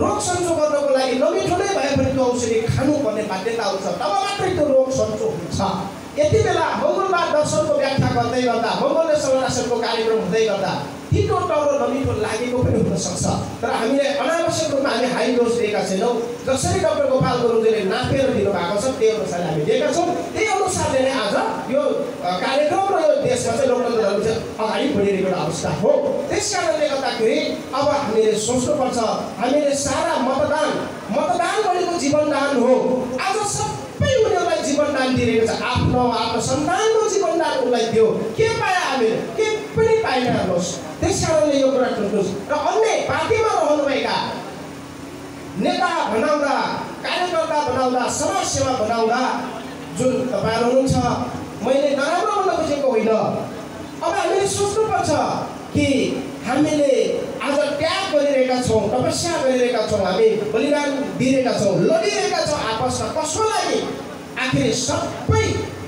रोग सन्चो गर्नको लागि नमिठो नै भए पनि त्यो औषधि खानुपर्ने बाध्यता आउँछ। तब मात्रै त्यो रोग सन्चो हुन्छ। यति बेला मङ्गलबार दर्शनको व्याख्या गर्दै गर्दा मङ्गल सवरासनको कार्यक्रम हुँदै गर्दा तितो टौरो नमिठो लागेको पनि हुनसक्छ तर हामीले अनावश्यक रूपमा हामी हाई डोज दिएका छैनौँ जसरी डाक्टर गोपाल गुरुङजीले नापेर दिनुभएको छ त्यही अनुसारले हामी दिएका छौँ त्यही अनुसारले नै आज यो कार्यक्रम र यो देशमा चाहिँ लोकतन्त्रहरू चाहिँ अगाडि बढिरहेको एउटा अवस्था हो त्यस कारणले गर्दाखेरि अब हामीले सोच्नुपर्छ हामीले सारा मतदान मतदान भनेको जीवनदान हो आज सबै उनीहरूलाई जीवनदान दिइरहेको छ आफ्नो आफ्नो सन्तानको जीवनदान उसलाई दियो के पायो हामीले के हेर्नुहोस् त्यस कारणले यो कुरा सुन्नुहोस् र अन्य पार्टीमा रहनुभएका नेता बनाउँदा कार्यकर्ता बनाउँदा समाजसेवा बनाउँदा जुन तपाईँहरू हुनुहुन्छ मैले नराम्रो भन्न खोजेको होइन। अब हामीले सोच्नुपर्छ कि हामीले आज त्याग गरिरहेका छौँ तपस्या गरिरहेका छौँ हामी बलिदान दिइरहेका छौँ लडिरहेका छौँ आपसमा कसको लागि? आखिर सबै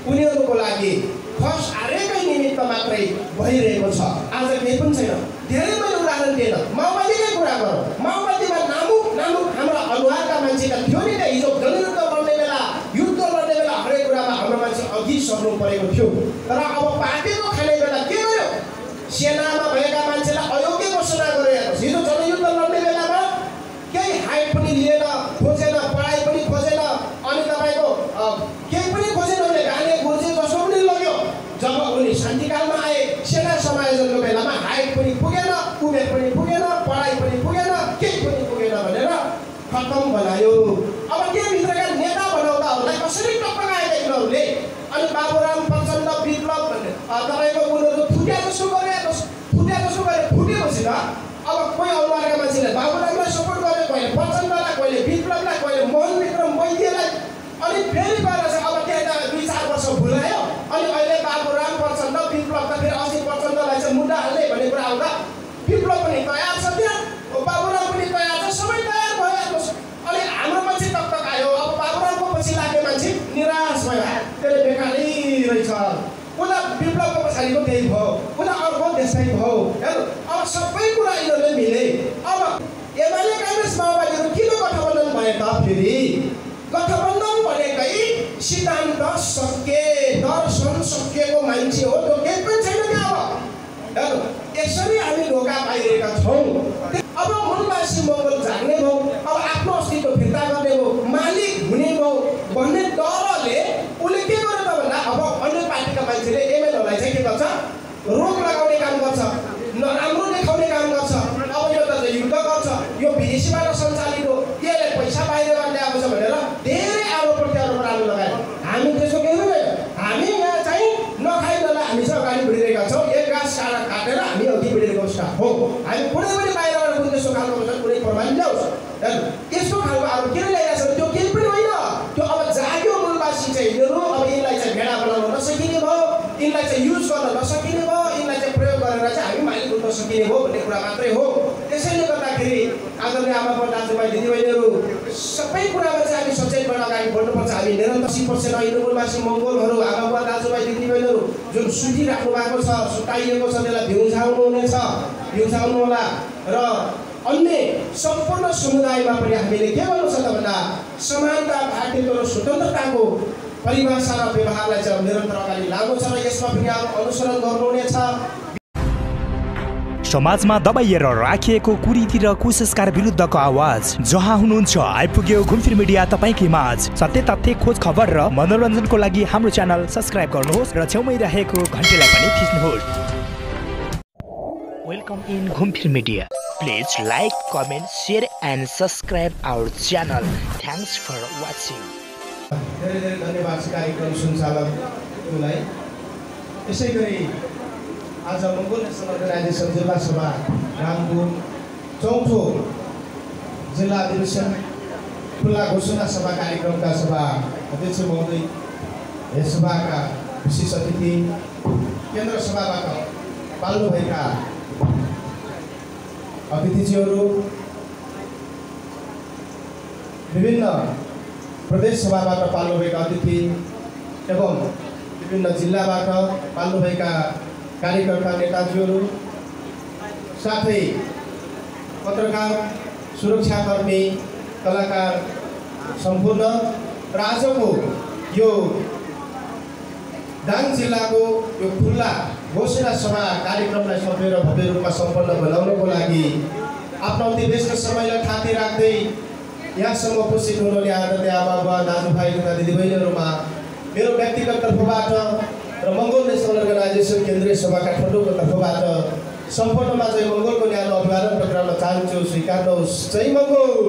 उनीहरूको लागि खस हारेकै निमित्त मात्रै भइरहेको छ। आज केही पनि छैन। धेरै मैले उदाहरण दिएन। माओवादीकै कुरा गरौँ माओवादीमा नामुक नामुक हाम्रा अनुहारका मान्छेका थियो नि त हिजो जनयुद्ध लड्ने बेला युद्ध लड्ने बेला हरेक कुरामा हाम्रो मान्छे अघि सर्नु परेको थियो तर अब पार्टीको खाने बेला के गर्यो सेनामा भएका मान्छेलाई अयोग्य घोषणा गर्यो हेर्नुहोस् हिजो जनयुद्ध लड्ने बेलामा केही हाइट पनि लिएन खोजेन पढाइ पनि खोजेन अनि तपाईँको अ, केही पनि खोजेन उसले गाने खोजे जसो पनि लग्यो जब उनी शान्तिकालमा आए सेना समायोजनको बेलामा हाइट पनि पुगेन उमेर पनि पुगेन पढाइ पनि पुगेन केही पनि पुगेन भनेर खतम बनायो अब त्यहाँभित्रका नेता बनाउँदाहरूलाई कसरी टपकाएका यिनीहरूले अनि बाबुराम प्रचण्ड विप्लव भन्ने अ, तपाईँको उनीहरू फुट्या जसो गरे फुट्या जसो गरे फुटेपछि त अब कोही अनुहारका मान्छेले बाबुरामलाई सपोर्ट गर्यो कहिले प्रचण्डलाई कहिले विप्लवलाई कहिले मोहन विक्रम वैद्यलाई अनि फेरि गएर चाहिँ अब त्यहाँ त दुई चार वर्ष भुलायो अनि अहिले बाबुराम प्रचण्ड विप्लव त फेरि अस्ति प्रचण्डलाई चाहिँ मुद्दा हाल्ने भन्ने कुरा आउँदा विप्लव पनि तयार छ त्यहाँ अब बाबुराम पनि तयार छ सबै तयार भयो हेर्नुहोस् अनि हाम्रो मान्छे टक टक आयो अब बाबुरामको पछि लाग्ने मान्छे निराश भयो त्यसले बेकारै रहेछ उता विप्लवको पछाडिको त्यही भयो उता अर्को त्यस्तै भयो हेर्नु अब सबै कुरा यिनीहरूले मिले अब एमाले काङ्ग्रेस माओवादीहरू किन त फेरि गठबन्धन भनेकै सिद्धान्त सके दर्शन सकिएको मान्छे हो त्यो केही पनि छैन क्या अब। यसरी हामी ढोका पाइरहेका छौँ। अब मूलवासी मङ्गल जाग्ने भयो अब आफ्नो अस्तित्व फिर्ता गर्ने भयो मालिक हुने भयो भन्ने डरले उसले के गर्यो त भन्दा अब अन्य पार्टीका मान्छेले एमएलएलाई चाहिँ के गर्छ? रोक मूलवासी मङ्गोलहरू आमा दाजुभाइ दिदीबहिनीहरू जुन सुतिराख्नु भएको छ सुताइएको छ त्यसलाई भ्युझाउनु हुनेछ होला। र अन्य सम्पूर्ण समुदायमा पनि हामीले के गर्नु छ त भन्दा समानता भातृत्व र स्वतन्त्रताको परिभाषा र व्यवहारलाई चाहिँ निरन्तर अगाडि लानु छ र यसमा पनि अब अनुसरण गर्नुहुनेछ। समाजमा दबाइएर राखिएको कुरीति र कुसंस्कार विरुद्धको आवाज। जहाँ हुनुहुन्छ आइपुग्यो घुमफिर मिडिया तपाईँकै माझ। सत्य तथ्य खोज खबर र मनोरञ्जनको लागि हाम्रो च्यानल सब्सक्राइब गर्नुहोस् र छेउमै रहेको घन्टीलाई पनि थिच्नुहोस्। Welcome in Ghumfir media. Please like comment share and subscribe our channel. Thanks for watching धेरै धेरै धन्यवाद कार्यक्रम सञ्चालकलाई यसै गरी आज मङ्गोल नेसनल अर्गनाइजेसन जिल्ला सभा रामपुर चौथो जिल्ला अधिवेशन खुल्ला घोषणा सभा कार्यक्रमका सभा अध्यक्ष महोदय यस सभाका विशेष अतिथि केन्द्र सभाबाट पाल्नुभएका अतिथिज्यूहरू विभिन्न प्रदेश सभाबाट पाल्नुभएका अतिथि एवं विभिन्न जिल्लाबाट पाल्नुभएका कार्यकर्ता नेताजीहरू साथै पत्रकार सुरक्षाकर्मी कलाकार सम्पूर्ण। र आजको यो दाङ जिल्लाको यो खुल्ला घोषणा सभा कार्यक्रमलाई सभ्य र भव्य रूपमा सम्पन्न बनाउनको लागि आफ्नो व्यस्त समयलाई थाती राख्दै यहाँसम्म उपस्थित हुनुहुने आदरणीय आमा बुवा दाजुभाइ तथा दिदीबहिनीहरूमा मेरो व्यक्तिगत तर्फबाट र मङ्गोल नेसनल अर्गनाइजेसन केन्द्रीय सभा काठमाडौँको तर्फबाट सम्पूर्णमा चाहिँ मङ्गोलको न्यानो अभिवादन प्रक्रियामा चाहन्छु स्वीकार्नुहोस् जय मङ्गोल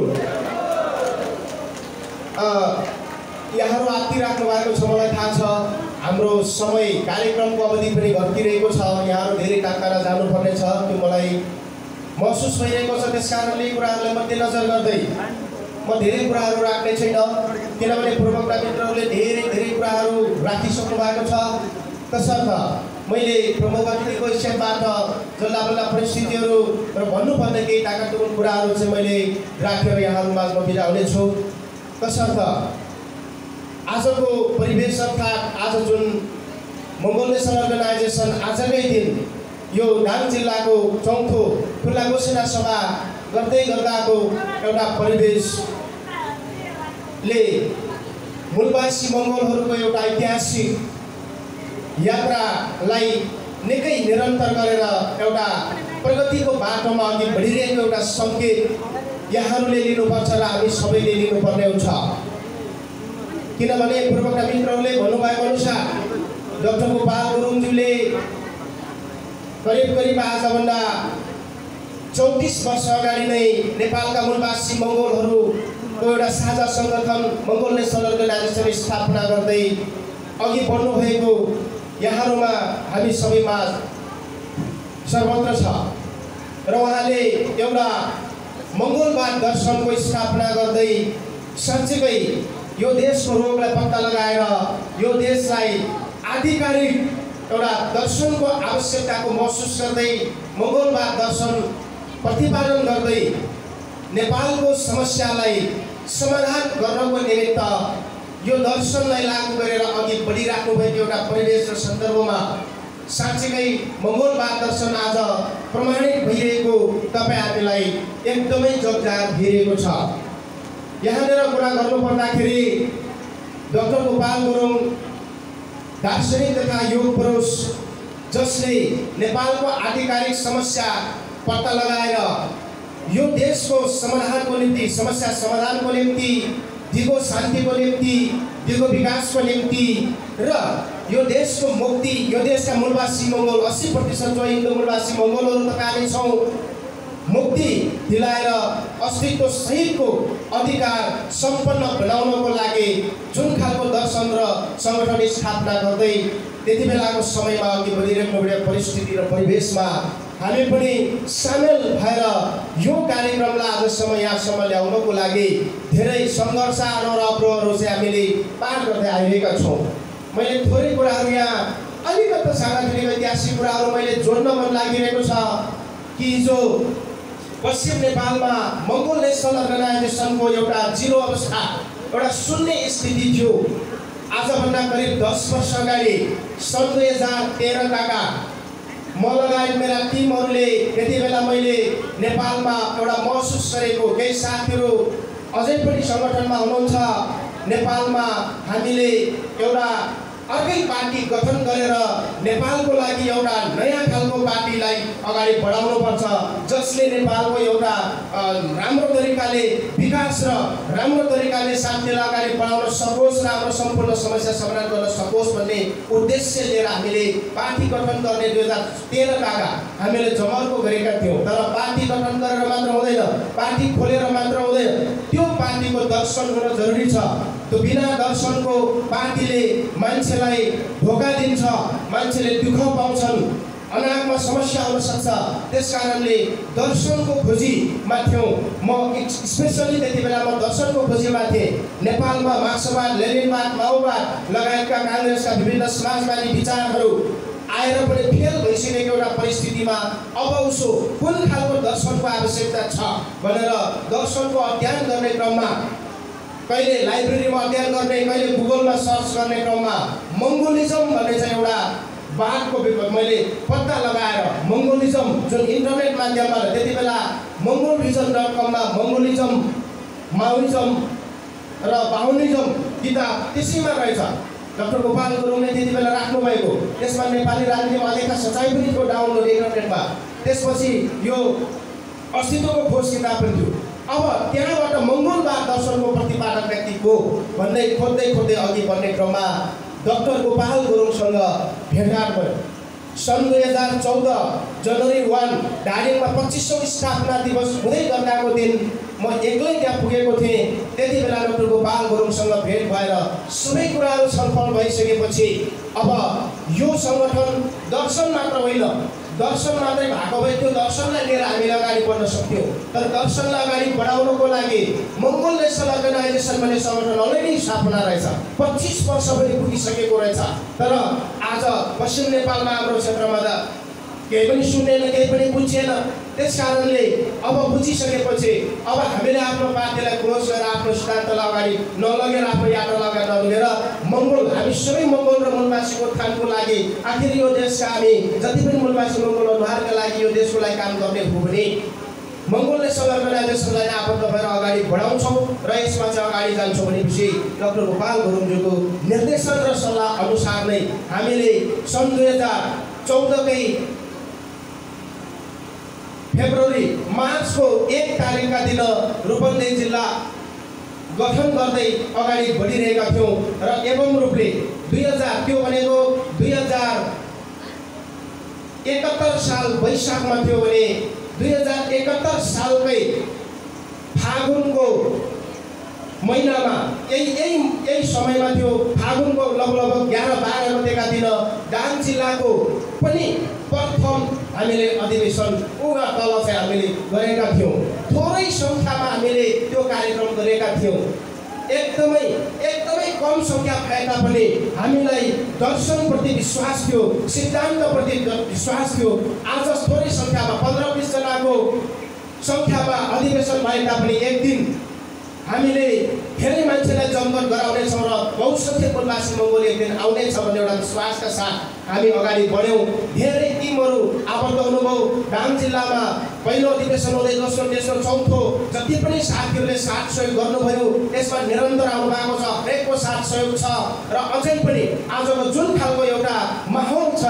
यहाँहरू आत्ति राख्नु भएको छ मलाई थाहा छ। हाम्रो समय कार्यक्रमको अवधि पनि घट्किरहेको छ। यहाँहरू धेरै टाढा जानुपर्ने छ। त्यो मलाई महसुस भइरहेको छ। त्यस कारणले कुराहरूलाई मध्यनजर गर्दै म धेरै कुराहरू राख्ने छैन। किनभने पूर्वका मित्रहरूले धेरै धेरै कुराहरू राखिसक्नु भएको छ। तसर्थ मैले प्रमुख अतिथिको स्टेपबाट जल्ला बल्ला परिस्थितिहरू र भन्नुपर्ने केही ताकातुक कुराहरू चाहिँ मैले राखेर यहाँहरू माझमा हुनेछु। तसर्थ आजको परिवेश अर्थात् आज जुन मङ्गोल नेसनल अर्गनाइजेसन आजकै दिन यो दाङ जिल्लाको चौथो खुल्ला घोषणा सभा गर्दै गर्दाको एउटा परिवेशले मूलवासी मङ्गोलहरूको एउटा ऐतिहासिक यात्रालाई निकै निरन्तर गरेर एउटा प्रगतिको बाटोमा अघि बढिरहेको एउटा सङ्केत यहाँहरूले लिनुपर्छ र हामी सबैले लिनुपर्ने हुन्छ। किनभने पूर्वका मित्रहरूले भन्नुभएको अनुसार डक्टर गोपाल गुरुङज्यूले करिब करिब आजभन्दा चौतिस वर्ष अगाडि नै नेपालका मूलवासी मङ्गोलहरूको एउटा साझा सङ्गठन मङ्गोल नेसनल अर्गनाइजेसन स्थापना गर्दै अघि बढ्नुभएको यहाँहरूमा हामी सबैमा सर्वत्र छ र उहाँले एउटा मङ्गोलवाद दर्शनको स्थापना गर्दै साँच्चीकै यो देशको रोगलाई पत्ता लगाएर यो देशलाई आधिकारिक एउटा दर्शनको आवश्यकताको महसुस गर्दै मङ्गोलवाद दर्शन प्रतिपादन गर्दै नेपालको समस्यालाई समाधान गर्नको निमित्त यो दर्शनलाई लागू गरेर अघि बढिराख्नु भएको एउटा परिवेश र सन्दर्भमा साँच्चीकै मङ्गोलवाद दर्शन आज प्रमाणित भइरहेको तपाईँ हामीलाई एकदमै जगजात भइरहेको छ। यहाँनिर कुरा गर्नु पर्दाखेरि डक्टर गोपाल गुरुङ दार्शनिक तथा योग पुरुष जसले नेपालको आधिकारिक समस्या पत्ता लगाएर यो देशको समाधानको निम्ति समस्या समाधानको निम्ति दिगो शान्तिको निम्ति दिगो विकासको निम्ति र यो देशको मुक्ति यो देशका मूलवासी मङ्गोल अस्सी प्रतिशत जो हिन्दू मूलवासी मङ्गोलहरू त छौँ मुक्ति दिलाएर अस्तित्व सहितको अधिकार सम्पन्न बनाउनको लागि जुन खालको दर्शन र सङ्गठन स्थापना गर्दै त्यति बेलाको समयमा अघि बढिरहेको परिस्थिति र परिवेशमा हामी पनि सामेल भएर यो कार्यक्रमलाई आजसम्म यहाँसम्म ल्याउनको लागि धेरै सङ्घर्ष र अप्रोहरू चाहिँ हामीले पार गर्दै आइरहेका छौँ। मैले थोरै कुराहरू यहाँ अलिकति सार्वजनिक ऐतिहासिक कुराहरू मैले जोड्न मन लागिरहेको छ कि हिजो पश्चिम नेपालमा मङ्गोल नेसनल अर्गनाइजेसनको एउटा जिरो अवस्था एउटा शून्य स्थिति थियो। आजभन्दा करिब दस वर्ष अगाडि सन् दुई हजार तेह्रका म लगायत मेरा टिमहरूले त्यति बेला मैले नेपालमा एउटा महसुस गरेको केही साथीहरू अझै पनि सङ्गठनमा हुनुहुन्छ। नेपालमा हामीले एउटा अर्कै पार्टी गठन गरेर नेपालको लागि एउटा नयाँ खालको पार्टीलाई अगाडि बढाउनुपर्छ जसले नेपालको एउटा राम्रो तरिकाले विकास र राम्रो तरिकाले शान्तिलाई अगाडि बढाउन सकोस् र हाम्रो सम्पूर्ण समस्या समाधान गर्न सकोस् भन्ने उद्देश्य लिएर हामीले पार्टी गठन गर्ने दुई हजार तेह्रका हामीले जमर्को गरेका थियौँ। तर पार्टी गठन गरेर मात्र हुँदैन पार्टी खोलेर मात्र हुँदैन। त्यो पार्टीको दर्शन हुन जरुरी छ। त्यो बिना दर्शनको पार्टीले मान्छेलाई धोका दिन्छ मान्छेले दुःख पाउँछन्। अनागमा समस्या आउन सक्छ। त्यस कारणले दर्शनको खोजीमा थियौँ म स्पेसल्ली त्यति बेला म दर्शनको खोजीमा थिएँ नेपालमा मार्क्सवाद लेनिनवाद माओवाद लगायतका काङ्ग्रेसका विभिन्न समाजवादी विचारहरू आएर पनि फेल भइसकेको एउटा परिस्थितिमा अब उसो कुन खालको दर्शनको आवश्यकता छ भनेर दर्शनको अध्ययन गर्ने क्रममा कहिले लाइब्रेरीमा अध्ययन गर्ने कहिले गुगलमा सर्च गर्ने क्रममा मङ्गोलिजम भन्ने चाहिँ एउटा बाघको मैले पत्ता लगाएर मङ्गोलिजम जुन इन्टरनेट माध्यमबाट त्यति बेला मङ्गोल भिजन डट कममा मङ्गोलिजम माओइजम र बाहुनिजम किताब त्यसैमा रहेछ। डक्टर गोपाल गुरुङले त्यति बेला राख्नुभएको। त्यसमा नेपाली राजनीतिमा अलेखा सचाइ पनि थियो डाउनलोड इन्टरनेटमा। त्यसपछि यो अस्तित्वको खोज किताब पनि थियो। अब त्यहाँबाट मङ्गोलबाद दर्शनको प्रतिपादक व्यक्ति को भन्दै खोज्दै खोज्दै अघि बढ्ने क्रममा डक्टर गोपाल गुरुङसँग भेटघाट भयो सन् दुई हजार चौध जनवरी वान दार्जिलिङमा पच्चिसौँ स्थापना दिवस हुँदै गर्दाको दिन म एक्लै त्यहाँ पुगेको थिएँ त्यति बेला डक्टर गोपाल गुरुङसँग भेट भएर सबै कुराहरू छलफल भइसकेपछि अब यो सङ्गठन दर्शन मात्र होइन दर्शन मात्रै भएको भए त्यो दर्शनलाई लिएर हामीले अगाडि बढ्न सक्थ्यौँ। तर दर्शनलाई अगाडि बढाउनको लागि मङ्गोल नेसनल अर्गनाइजेसन भन्ने सङ्गठन अलरेडी स्थापना रहेछ। पच्चिस वर्ष पनि पुगिसकेको रहेछ। तर आज पश्चिम नेपालमा हाम्रो क्षेत्रमा त केही पनि सुनेन केही पनि बुझिएन त्यस कारणले अब बुझिसकेपछि अब हामीले आफ्नो पार्टीलाई क्लोज गरेर आफ्नो सिद्धान्तलाई अगाडि नलगेर आफ्नो यात्रालाई अगाडि नलगेर मङ्गोल हामी सबै मङ्गोल र मूलवासीको उत्थानको लागि आखिर यो देशका हामी जति पनि मूलवासी मङ्गोल अनुहारका लागि यो देशको लागि काम गर्ने हो भने मङ्गोल नेसनल अर्गनाइजेसनलाई आबद्ध भएर अगाडि बढाउँछौँ र यसमा चाहिँ अगाडि जान्छौँ भनेपछि डक्टर गोपाल गुरुङज्यूको निर्देशन र सल्लाह अनुसार नै हामीले सन् दुई हजार चौधकै फेब्रुअरी मार्चको एक तारिकका दिन रूपन्देही जिल्ला गठन गर्दै अगाडि बढिरहेका थियौँ र एवं रूपले दुई हजार त्यो भनेको दुई हजार एकहत्तर साल वैशाखमा थियो भने दुई हजार एकहत्तर सालकै फागुनको महिनामा यही यही यही समयमा थियो फागुनको लगभग एघार बाह्र गतेका दिन डाङ जिल्लाको पनि प्रथम हामीले अधिवेशन उगा तल चाहिँ हामीले गरेका थियौँ। थोरै सङ्ख्यामा हामीले त्यो कार्यक्रम गरेका थियौँ। एकदमै एकदमै कम सङ्ख्या भए तापनि हामीलाई दर्शनप्रति विश्वास थियो सिद्धान्तप्रति विश्वास थियो। आज थोरै सङ्ख्यामा पन्ध्र बिसजनाको सङ्ख्यामा अधिवेशन भए तापनि एक दिन हामीले धेरै मान्छेलाई जमघट गराउनेछौँ र बहुसङ्ख्यक प्रवासी मङ्गोल एक दिन आउनेछ भन्ने एउटा विश्वासका साथ हामी अगाडि बढ्यौँ। धेरै टिमहरू आबद्ध हुनुभयो। डाङ जिल्लामा पहिलो अधिवेशन हुँदै दोस्रो तेस्रो चौथो जति पनि साथीहरूले साथ सहयोग गर्नुभयो। यसमा निरन्तर आउनु भएको छ। हरेकको साथ सहयोग छ। र अझै पनि आजको जुन खालको एउटा माहौल छ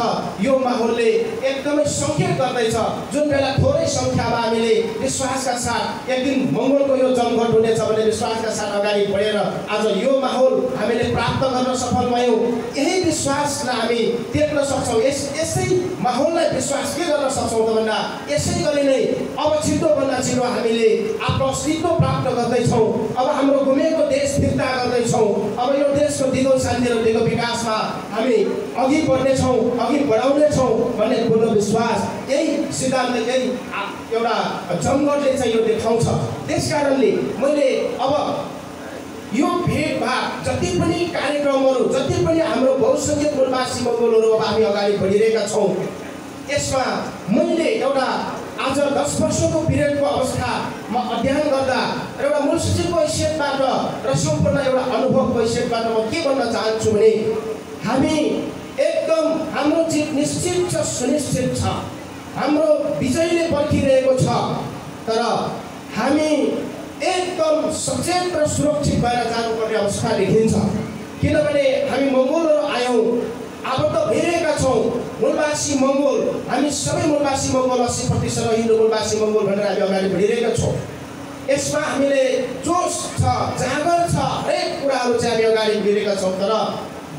यो माहौलले एकदमै सङ्केत गर्दैछ। जुन बेला थोरै सङ्ख्यामा हामीले विश्वासका साथ एक दिन मङ्गोलको यो जमघट हुनेछ भन्ने विश्वासका साथ अगाडि बढेर आज यो माहौल हामीले प्राप्त गर्न सफल भयौँ। यही विश्वासलाई हामी देख्न सक्छौँ। यस यसै माहौललाई विश्वास के गर्न सक्छौँ त भन्दा यसै गरी नै अब छिटोभन्दा छिटो हामीले आफ्नो अस्तित्व प्राप्त गर्दैछौँ। अब हाम्रो गुमेको देश फिर्ता गर्दैछौँ। अब यो देशको दिगो शान्ति र दिगो विकासमा हामी अघि बढ्नेछौँ अघि बढाउनेछौँ भन्ने पूर्ण विश्वास यही सिद्धान्त यही एउटा जमघटले चाहिँ यो देखाउँछ। त्यस कारणले मैले अब यो भेदभाव जति पनि कार्यक्रमहरू जति पनि हाम्रो बहुसङ्ख्यक मूलवासी मङ्गोलहरू अब हामी अगाडि बढिरहेका छौँ यसमा मैले एउटा आज दस वर्षको पिरियडको अवस्थामा अध्ययन गर्दा र एउटा मूल सचिवको हैसियतबाट र सम्पूर्ण एउटा अनुभवको हैसियतबाट म के भन्न चाहन्छु भने हामी एकदम हाम्रो जित निश्चित छ सुनिश्चित छ। हाम्रो विजयले पर्खिरहेको छ। तर हामी एकदम सचेत र सुरक्षित भएर जानुपर्ने अवस्था देखिन्छ। किनभने हामी मङ्गोलहरू आयौँ आबद्ध भइरहेका छौँ। मूलवासी मङ्गोल हामी सबै मूलवासी मङ्गोल अस्सी प्रतिशत हिन्दू मूलवासी मङ्गोल भनेर हामी अगाडि बढिरहेका छौँ यसमा हामीले जोस छ जागर छ हरेक कुराहरू चाहिँ हामी अगाडि बढिरहेका छौँ तर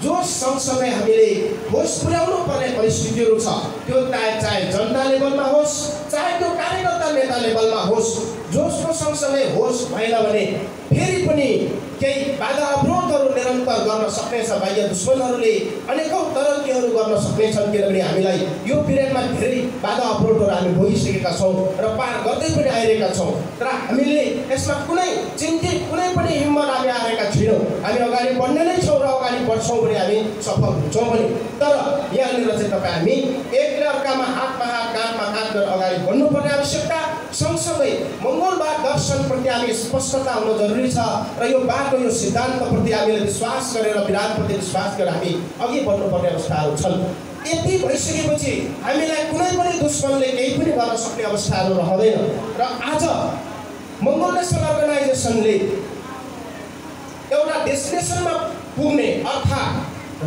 जोस सँगसँगै हामीले होस पुर्याउनु पर्ने परिस्थितिहरू छ त्यो चाहे जनता लेभलमा होस् चाहे त्यो कार्यकर्ता नेता लेभलमा होस् जोसको सँगसँगै होस भएन भने फेरि पनि केही बाधा अवरोधहरू निरन्तर गर्न सक्नेछ बाह्य दुश्मनहरूले अनेकौँ तरङ्गीहरू गर्न सक्नेछन् किनभने हामीलाई यो पिरियडमा धेरै बाधा अवरोधहरू हामी भोगिसकेका छौँ र पार गर्दै पनि आइरहेका छौँ। तर हामीले यसमा कुनै चिन्तित कुनै पनि हिम्मत हामी आएका छैनौँ। हामी अगाडि बढ्ने नै छौँ र अगाडि बढ्छौँ भने हामी सफल हुन्छौँ भने। तर यहाँनिर चाहिँ तपाईँ हामी एक अर्कामा हातमा हात काँधमा काँध गरेर अगाडि बढ्नुपर्ने आवश्यकता सँगसँगै मङ्गलबार दर्शनप्रति हामी स्पष्टता हुनु जरुरी छ र यो बाटो यो सिद्धान्तप्रति हामीले विश्वास गरेर विधानप्रति विश्वास गरेर हामी अघि बढ्नुपर्ने अवस्थाहरू छन्। यति भइसकेपछि हामीलाई कुनै पनि दुश्मनले केही पनि गर्न सक्ने अवस्थाहरू रहँदैन। र आज मङ्गल नेसनल अर्गनाइजेसनले एउटा डेस्टिनेसनमा पुग्ने अर्थात्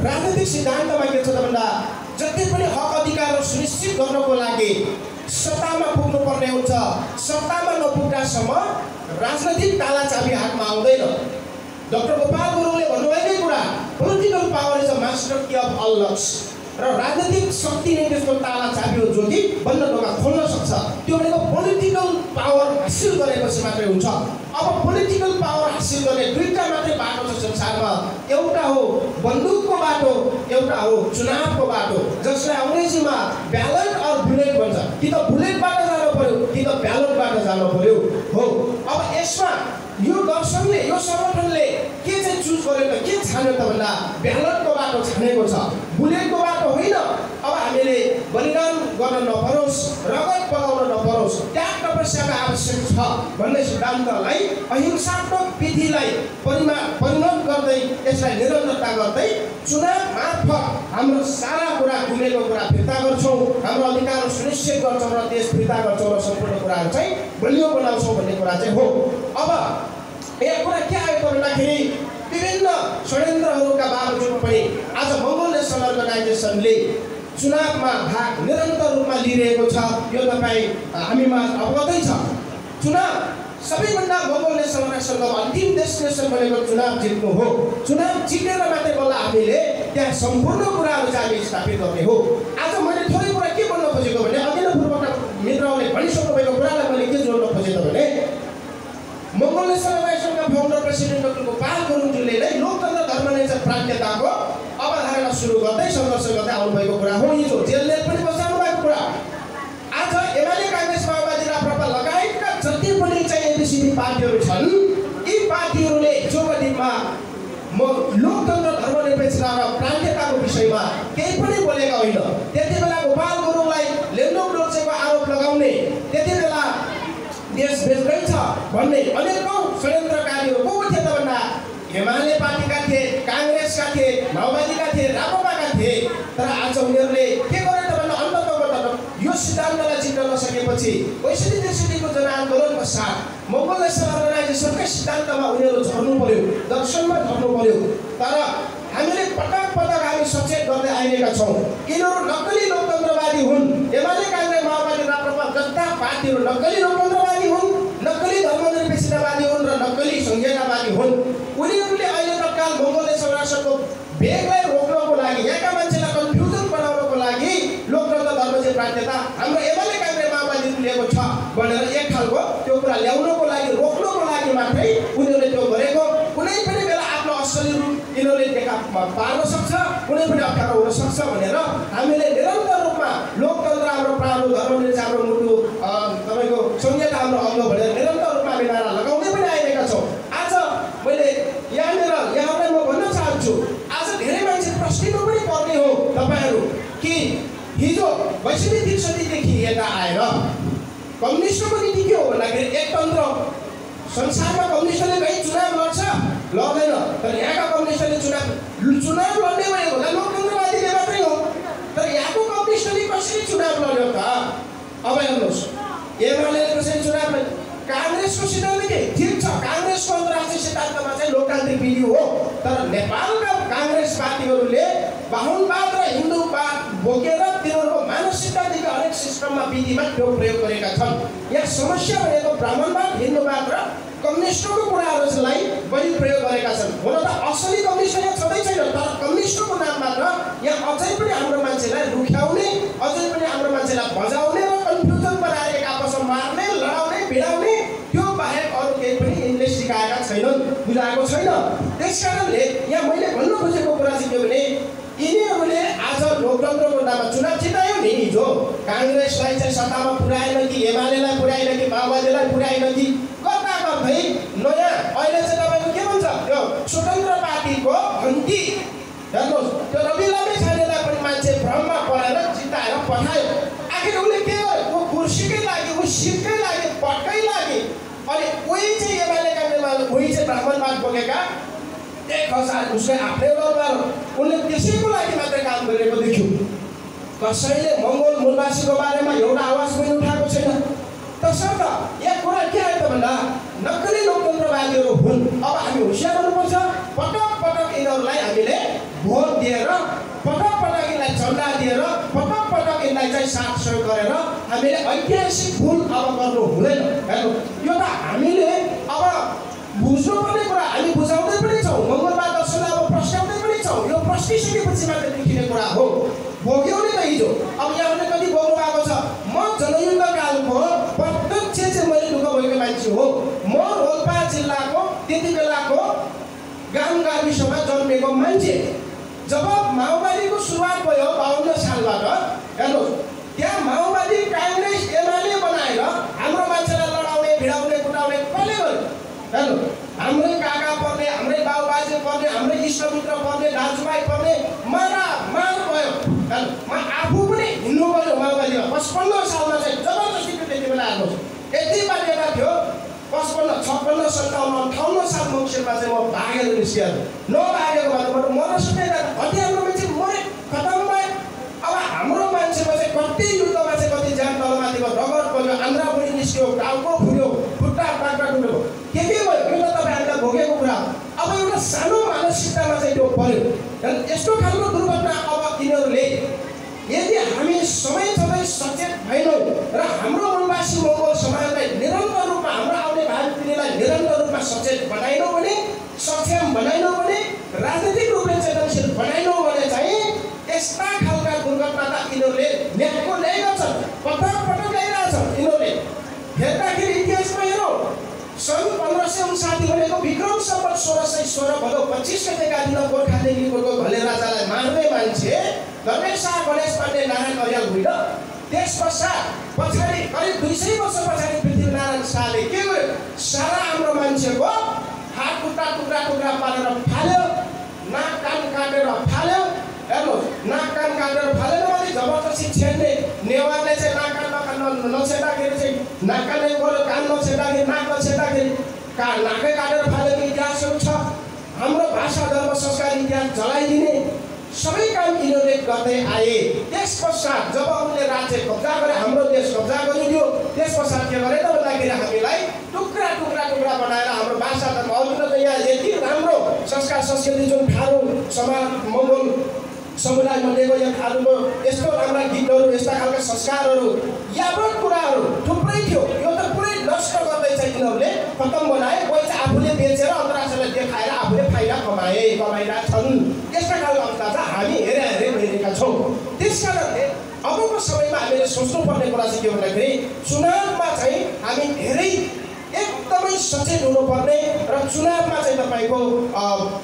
राजनीतिक सिद्धान्तमा के छ त भन्दा जति पनि हक अधिकारहरू सुनिश्चित गर्नको लागि सत्तामा पुग्नुपर्ने हुन्छ। सत्तामा नपुग्दासम्म राजनैतिक ताला चाबी हातमा आउँदैन। डक्टर गोपाल गुरुङले भन्नुभएकै कुरा political power is a master key of all locks र राजनीतिक शक्ति नै त्यसको ताला चाबी हो जो कि बन्द ढोका खोल्न सक्छ। त्यो भनेको पोलिटिकल पावर हासिल गरेपछि मात्रै हुन्छ। अब पोलिटिकल पावर हासिल गर्ने दुईवटा मात्रै बाटो छ संसारमा। एउटा हो बन्दुकको बाटो एउटा हो चुनावको बाटो जसलाई अङ्ग्रेजीमा ब्यालेट अर बुलेट भन्छ। कि त बुलेटबाट जानु पर्यो कि त ब्यालेटबाट जानु पर्यो। हो अब यसमा यो दर्शनले यो सङ्गठनले के चाहिँ चुज गर्यो त के छान्यो त भन्दा ब्यालेटको बाटो छानेको छ। बुलेटको बाटो होइन। अब हामीले बलिदान गर्न नपरोस् रगत पगाउन नपरोस्। तपस्याको आवश्यक छ भन्ने सिद्धान्तलाई अहिंसात्मक विधिलाई परिमा परिणत गर्दै यसलाई निरन्तरता गर्दै चुनाव मार्फत हाम्रो सारा कुरा गुमेको कुरा फिर्ता गर्छौँ हाम्रो अधिकार सुनिश्चित गर्छौँ र देश फिर्ता गर्छौँ र सम्पूर्ण कुराहरू चाहिँ बलियो बनाउँछौँ भन्ने कुरा चाहिँ हो। अब यहाँ कुरा के आयो त भन्दाखेरि विभिन्न षड्यन्त्रहरूका बावजुद पनि आज मङ्गोल नेसनल अर्गनाइजेसनले चुनावमा भाग निरन्तर रूपमा लिइरहेको छ। यो तपाईँ हामीमा अवगतै छ। चुनाव सबैभन्दा नेसनल अर्गनाइजेसनको अन्तिम डेस्टिनेसन भनेको चुनाव जित्नु हो। चुनाव जितेर मात्रै बल्ल हामीले त्यहाँ सम्पूर्ण कुराहरू चाहिँ हामी स्थापित गर्ने हो। आज मैले थोरै कुरा के भन्न खोजेको भने अघि नै पूर्वका मित्रहरूले भनिसक्नु भएको कुरालाई मैले के जोड्न खोजेँ त भने मङ्गोल नेसनल अर्गनाइजेसनका फाउन्डर प्रेसिडेन्ट डक्टर गोपाल गुरुङज्यूले नै लोकतन्त्र धर्मनिरपेक्ष प्राज्ञताको अवधारणा सुरु गर्दै सङ्घर्ष गर्दै आउनुभएको कुरा हो हिजो जेलले पनि बसाउनु भएको कुरा। आज एमाले काङ्ग्रेस माओवादी राप्रपा लगायतका जति पनि चाहिँ एबिसिडी पार्टीहरू छन् यी पार्टीहरूले हिजोको दिनमा म लोकतन्त्र धर्मनिरपेक्षता र प्रान्त्यताको विषयमा केही पनि बोलेका होइन। त्यति बेला गोपाल गुरुङलाई लेन्डोक डोल्सेको आरोप लगाउने त्यति बेला देश बेचकै छ भन्ने अनेकौँ षड्यन्त्रकारीहरू को को थिए त भन्दा एमाले पार्टीका थिए काङ्ग्रेसका थिए माओवादीका थिए राप्रपाका थिए तर आज उनीहरूले के गरे त भन्दा अन्ततगत यो सिद्धान्तलाई जित्न नसकेपछि वैश्विक देशको जनआन्दोलन पश्चात मङ्गोल नेसनल अर्गनाइजेसनकै सिद्धान्तमा उनीहरू झर्नु पर्यो दर्शनमा झर्नु पर्यो। तर हामीले पटक पटक हामी सचेत गर्दै आइरहेका छौँ। यिनीहरू नक्कली लोकतन्त्रवादी हुन्। एमाले काङ्ग्रेस माओवादी राप्रपा जस्ता पार्टीहरू नक्कली लोकतन्त्रवादी हुन् नक्कली धर्मनिरपेक्षतावादी हुन् र नक्कली संहितावादी हुन्। राष्ट्रको वेगलाई रोक्नको लागि यहाँका मान्छेलाई कन्फ्युजन बनाउनको लागि लोकतन्त्र धर्म चाहिँ प्रान्त्यता हाम्रो एमाले काङ्ग्रेस माओवादी लिएको छ भनेर एक खालको त्यो कुरा ल्याउनको लागि रोक्नको लागि मात्रै उनीहरूले त्यो गरेको कुनै पनि बेला आफ्नो असली रूप यिनीहरूले देखा पार्न सक्छ कुनै पनि अप्ठ्यारो हुन सक्छ भनेर हामीले निरन्तर रूपमा लोकतन्त्र हाम्रो प्राण हो धर्मनिरपेक्ष हाम्रो मुटु अँ, तपाईँको संहिता हाम्रो अङ्ग भनेर निरन्तर रूपमा हामी नारा लगाउँदै पनि आइरहेका छौँ आज मैले यहाँनिर यहाँलाई म भन्न चाहन्छु आज धेरै मान्छे प्रश्निनु पनि पर्ने हो तपाईँहरू कि हिजो वैश्विक दिक्सतीदेखि यता आएर कम्युनिस्टको नीति के हो भन्दाखेरि एकतन्त्र संसारमा कम्युनिस्टले कहीँ चुनाव लड्छ लड्दैन। तर यहाँका कम्युनिस्टले चुनाव चुनाव लड्ने भनेको होला लोकतन्त्रवादीले मात्रै हो। तर यहाँको कम्युनिस्टले कसरी चुनाव लड्यो त? अब हेर्नुहोस्। एमाले कसरी चुनाव लड्यो? काङ्ग्रेसको सिद्धान्त के? ठिक छ काङ्ग्रेसको अन्तर्राष्ट्रिय सिद्धान्तमा चाहिँ लोकतान्त्रिक विधि हो। तर नेपालका काङ्ग्रेस पार्टीहरूले बाहुनवाद र सिस्टममा विधिमा त्यो प्रयोग गरेका छन् यहाँ समस्या भनेको ब्राह्मणवाद हिन्दूवाद र कम्युनिस्टको कुराहरूलाई बढी प्रयोग गरेका छन्। हुन त असली कम्युनिस्ट यहाँ छँदै छैन तर कम्युनिस्टको नामबाट यहाँ अझै पनि हाम्रो मान्छेलाई रुख्याउने अझै पनि हाम्रो मान्छेलाई बजाउने र कन्फ्युजन बनाएर आपसमा मार्ने लडाउने भिडाउने त्यो बाहेक अरू केही पनि यिनले सिकाएका छैनन् बुझाएको छैन। त्यस कारणले यहाँ मैले भन्न खोजेको कुरा चाहिँ के भने यिनीहरूले आज लोकतन्त्रको नाममा चुनाव जितायो नि हिजो। काङ्ग्रेसलाई चाहिँ सत्तामा पुर्याएन कि एमालेलाई पुर्याएन कि माओवादीलाई पुर्याएन कि? गर्दा गर्दै नयाँ अहिले चाहिँ तपाईँको के भन्छ त्यो स्वतन्त्र पार्टीको घन्टी हेर्नुहोस् त्यो रवि लामे छानेलाई पनि मान्छे भ्रममा परेर जिताएर पठायो। आखिर उसले के गर्यो? ऊ कुर्सीकै लागि ऊ सिटकै लागि पटकै लागि अनि कोही चाहिँ एमाले काङ्ग्रेसमा कोही चाहिँ ब्राह्मणवाद बोकेका एक हजार उसकै आफ्नै दरबार हो उनले त्यसैको लागि मात्रै काम गरेको देख्यो कसैले मङ्गोल मूलवासीको बारेमा एउटा आवाज पनि उठाएको छैन तसर्थ यहाँ कुरा के आयो त भन्दा नक्कली लोकतन्त्रवादीहरू हुन् अब हामी होसियार हुनुपर्छ पटक पटक यिनीहरूलाई हामीले भोट दिएर पटक पटक यिनलाई चन्दा दिएर पटक पटक यिनलाई चाहिँ साथ सहयोग गरेर हामीले ऐतिहासिक भुल अब गर्नु हुँदैन हेर्नु यो त हामीले अब बुझ्नुपर्ने कुरा हामी बुझाउँदै छौँ यो प्रस्टिसकेपछि मात्र देखिने कुरा हो भोग्यौ नि त हिजो अब यहाँले कति बोल्नु भएको छ म जनयुद्ध कालको प्रत्यक्ष चाहिँ मैले दुःख भएको मान्छे हो म रोल्पा जिल्लाको त्यति बेलाको गाउँ गाविसमा जन्मेको मान्छे जब माओवादीको सुरुवात भयो बाहन्न सालबाट हेर्नुहोस् त्यहाँ माओवादी काङ्ग्रेस एमाले बनाएर हाम्रो मान्छेलाई लडाउने भिडाउने कुटाउने कसले गर्यो हेर्नु हाम्रै काका पर्ने हाम्रै इष्टमित्र पर्ने दाजुभाइ पर्ने मारा मार भयो। म आफू पनि हिँड्नु पऱ्यो माओवादीमा। पचपन्न सालमा चाहिँ जबरजस्तीको त्यति बेला हेर्नुहोस् यति बाध्यता थियो पचपन्न छप्पन्न सन्ताउन्न अठाउन्न साल मङ्सिरमा चाहिँ म भागेर निस्किहाल्छु। नभागेको भएर म मर्न सकिँदैन कति हाम्रो मान्छे मरे खतम भयो अब हाम्रो मान्छेमा चाहिँ कति युद्धमा चाहिँ कति ज्यान तलमाथिको रगत पऱ्यो आन्द्रा पनि निस्क्यो टाउको फुल्यो खुट्टा पाक्रा टुट्यो के के भयो यो त तपाईँहरूलाई भोगेको कुरा हो। अब एउटा सानो मानसिकतामा चाहिँ त्यो पऱ्यो र यस्तो खालको दुर्घटना अब यिनीहरूले यदि हामी समय सधैँ सचेत भएनौँ र हाम्रो वनवासी मङ्गोल समाजलाई निरन्तर रूपमा हाम्रो आउने भावी पिँढीलाई निरन्तर रूपमा सचेत बनाएनौँ भने सक्षम बनाएनौँ भने राजनीतिक रूपले चेतनशील बनाएनौँ भने चाहिँ यस्ता खालका दुर्घटना त यिनीहरूले ल्याएको ल्याएका छन् पटक पटक ल्याइरहेको छ यिनीहरूले हेर्दाखेरि इतिहासमा हेरौँ सन् पन्ध्र सय उन्साठी भनेको विक्रम सम्बत सोह्र सय सोह्र भदौ पच्चिस गतेका दिन गोर्खाल्यान्डको घले राजालाई मार्ने मान्छे गणेश शाह गणेश पाण्डे नारायण अर्याल होइन। त्यस पश्चात पछाडि करिब दुई सय वर्ष पछाडि पृथ्वीनारायण शाहले के गर्यो? सारा हाम्रो मान्छेको हात खुट्टा टुक्रा टुक्रा पारेर फाल्यो नाक कान काटेर फाल्यो। हेर्नुहोस् नाक कान काटेर फालेन भने जबरजस्ती छेड्ने नेवारले चाहिँ नाक कान नकान नछेड्दाखेरि चाहिँ नाक कान गऱ्यो कान नछेड्दाखेरि नाक नछेड्दाखेरि का नाकै काटेर फालेको इतिहासहरू छ। हाम्रो भाषा धर्म संस्कार इतिहास जलाइदिने सबै काम यिनीहरूले गर्दै आए। त्यस पश्चात जब उनले राज्य कब्जा गरे हाम्रो देश कब्जा गरिदियो त्यस पश्चात के गरे त भन्दाखेरि हामीलाई टुक्रा टुक्रा टुक्रा बनाएर हाम्रो भाषा धर्म अघि यहाँ यति राम्रो संस्कार संस्कृति जुन थारू समाज मङ्गोल समुदाय मध्येको यहाँ थारूको यस्तो राम्रा गीतहरू यस्ता खालका संस्कारहरू यावत कुराहरू खतम बनाए कोही आफूले बेचेर अन्तर्राष्ट्रलाई देखाएर आफूले फाइदा कमाए कमाइरहेका छन्। यस्ता खालको अवस्था चाहिँ हामी हेरे हेरे भइरहेका छौँ। त्यस कारणले अबको समयमा हामीले सोच्नुपर्ने कुरा चाहिँ के भन्दाखेरि चुनावमा चाहिँ हामी धेरै एकदमै सचेत हुनुपर्ने र चुनावमा चाहिँ तपाईँको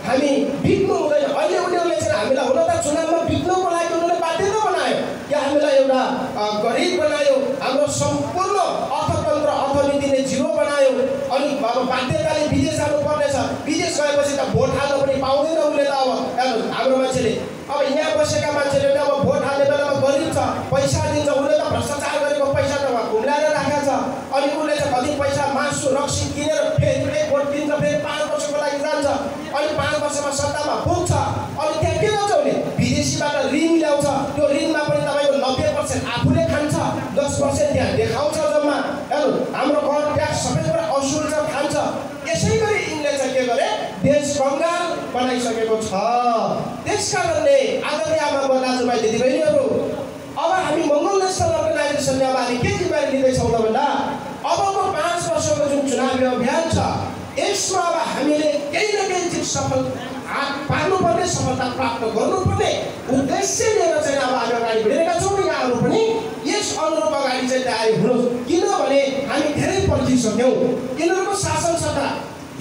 हामी बित्नु हुँदैन। अहिले उनीहरूले चाहिँ हामीलाई हुन त चुनावमा बित्नुको लागि उनीहरूले बाध्यता बनायो। या हामीलाई एउटा गरिब बनायो हाम्रो सम्पूर्ण अर्थतन्त्र अर्थनीति नै जिरो बनायो। अनि अब बाध्यताले विदेश जानु पर्नेछ। विदेश गएपछि त भोट हाल्न पनि पाउँदैन उसले त अब। हाम्रो मान्छेले। अब यहाँ बसेका मान्छेले पनि अब भोट हाल्ने बेलामा गरिब छ पैसा दिन्छ उसले त भ्रष्टाचार गरेको पैसा त घुम्लाएर राखेको छ। अनि उसले चाहिँ कति पैसा मासु देश कङ्गाल बनाइसकेको छ। त्यस कारणले आदरणीय आमा दाजुभाइ दिदीबहिनीहरू अब हामी मङ्गल नेसनल अर्गनाइजेसनले अब हामी के जिम्मेवारी लिँदैछौँ त भन्दा अबको पाँच वर्षको जुन चुनावी अभियान छ यसमा अब हामीले केही न केही सफल हात पार्नुपर्ने सफलता प्राप्त गर्नुपर्ने उद्देश्य लिएर चाहिँ अब हामी अगाडि बढिरहेका छौँ यहाँहरू पनि यस अनुरूप अगाडि चाहिँ तयारी हुनुहोस्। किनभने हामी धेरै पर्खिसक्यौँ। यिनीहरूको शासन सत्ता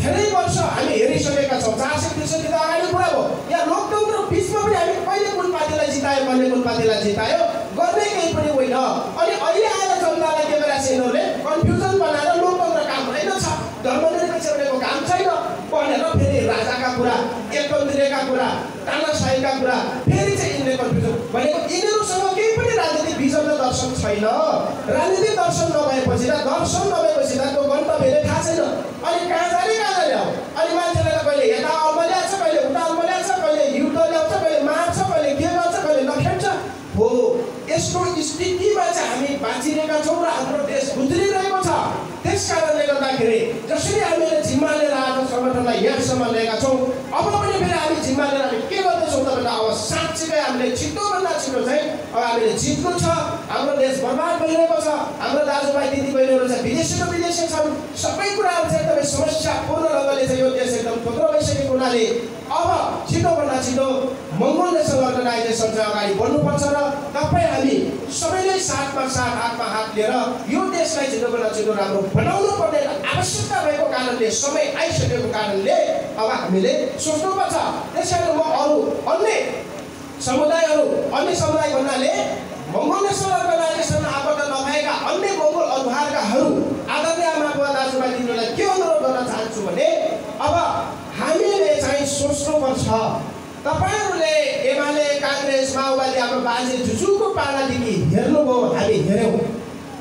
धेरै वर्ष हामी हेरिसकेका छौँ। चार सय त्रिसठी त अगाडि कुरा भयो। यहाँ लोकतन्त्र बिचमा पनि हामी कहिले कुन पार्टीलाई जितायो कहिले कुन पार्टीलाई जितायो गर्ने केही पनि होइन। अनि अहिले आएर जनतालाई के गरेका छ यिनीहरूले कन्फ्युजन बनाएर लोकतन्त्र काम होइन छ। धर्मनिरपेक्ष भनेको काम छैन। भनेर फेरि राजाका कुरा एकतन्त्रीयका कुरा तानासाहीका कुरा फेरि चाहिँ यिनले कन्फ्युजन भनेको यिनीहरूसँग केही पनि राजनीतिक भिजन र दर्शन छैन। राजनीतिक दर्शन नभएपछि र दर्शन नभएपछि त त्यो गन्तव्यले थाहा छैन। अनि कहाँ जाने? अनि मान्छेलाई त कहिले यता अल्मा ल्याएको छ कहिले उता अल्मा ल्याएको छ कहिले हिउँदो ल्याउँछ कहिले मार्छ कहिले के गर्छ कहिले नखेट्छ हो यसको स्थितिमा चाहिँ हामी बाँचिरहेका छौँ र हाम्रो देश गुज्रिरहेको छ त्यस कारणले गर्दाखेरि जसरी हामीले जिम्मा लिएर आएको सङ्गठनलाई यहाँसम्म लिएका छौँ अब पनि फेरि हामी जिम्मा लिएर हामी के गर्दैछौँ त भन्दा अब साँच्चीकै हामीले छिटोभन्दा छिटो चाहिँ अब हामीले जित्नु छ हाम्रो देश बर्बाद भइरहेको छ हाम्रो दाजुभाइ दिदीबहिनीहरू चाहिँ विदेशी र विदेशी छन्। सबै कुराहरू चाहिँ एकदमै समस्यापूर्ण ढङ्गले चाहिँ यो देश एकदम थोत्रो भइसकेको हुनाले अब छिटोभन्दा छिटो मङ्गोल नेसनल अर्गनाइजेसन चाहिँ अगाडि बढ्नुपर्छ र तपाईँ हामी सबैले साथमा साथ हातमा हात लिएर यो देशलाई छिटोभन्दा छिटो राम्रो बनाउनु पर्ने आवश्यकता भएको कारणले समय आइसकेको कारणले अब हामीले सोच्नुपर्छ। त्यस कारण म अरू अन्य समुदायहरू अन्य समुदाय भन्नाले मङ्गोल नेसनल अर्गनाइजेसनमा आबद्ध नभएका अन्य मङ्गोल अनुहारकाहरू आदरणीय आमा बुवा दाजुभाइ दिदीहरूलाई के अनुरोध गर्न चाहन्छु भने अब हामीले चाहिँ सोच्नुपर्छ तपाईँहरूले एमाले काङ्ग्रेस माओवादी हाम्रो बाजे जुजुको पालादेखि हेर्नुभयो हामी हेऱ्यौँ।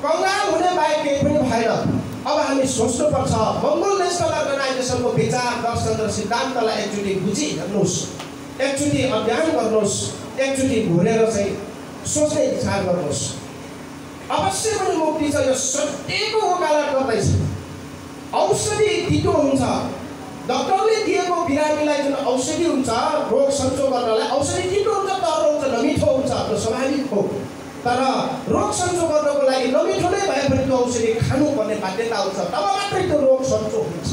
कङ्गाल हुने बाहेक केही पनि भएन। अब हामी सोच्नुपर्छ मङ्गोल नेसनल अर्गनाइजेसनको विचार दर्शन र सिद्धान्तलाई एकचोटि बुझी हेर्नुहोस्। एकचोटि अध्ययन गर्नुहोस् एकचोटि घुरेर चाहिँ सोच्ने विचार गर्नुहोस्। अवश्य पनि मुक्ति छ यो सत्यको वकालत गर्दैछ। औषधि तितो हुन्छ। डक्टरले दिएको बिरामीलाई जुन औषधि हुन्छ रोग सन्चो गर्नलाई औषधि तितो हुन्छ तर हुन्छ नमिठो हुन्छ त्यो स्वाभाविक हो। तर रोग सन्चो गर्नको लागि नमिठो नै भए पनि त्यो औषधि खानुपर्ने बाध्यता हुन्छ तब मात्रै त्यो रोग सन्चो हुन्छ।